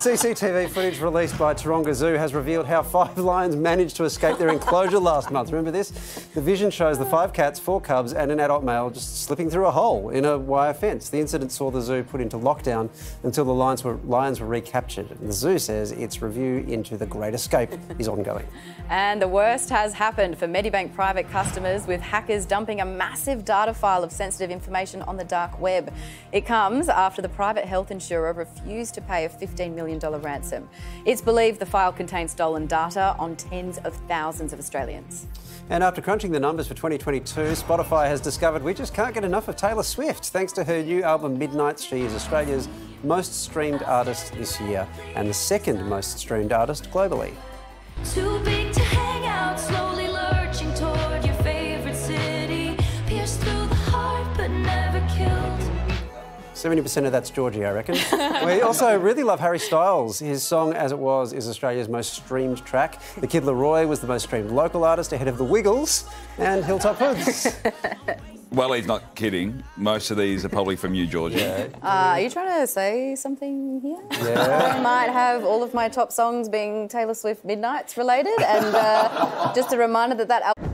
CCTV footage released by Taronga Zoo has revealed how five lions managed to escape their enclosure last month. Remember this? The vision shows the five cats, four cubs, and an adult male just slipping through a hole in a wire fence. The incident saw the zoo put into lockdown until the lions were, lions were recaptured. The zoo says its review into the Great Escape is ongoing. And the worst has happened for Medibank private customers with hackers dumping a massive data file of sensitive information on the dark web. It comes after the private health insurer refused to pay a $15 million ransom. It's believed the file contains stolen data on tens of thousands of Australians. And after crunching the numbers for 2022, Spotify has discovered we just can't get enough of Taylor Swift. Thanks to her new album Midnights, she is Australia's most streamed artist this year and the second most streamed artist globally. 70% of that's Georgie, I reckon. we also really love Harry Styles. His song As It Was is Australia's most streamed track. The Kid LAROI was the most streamed local artist ahead of The Wiggles and Hilltop Hoods. Well, he's not kidding. Most of these are probably from you, Georgie. Yeah. Uh, are you trying to say something here? Yeah. I might have all of my top songs being Taylor Swift Midnights related, and uh, just a reminder that that album.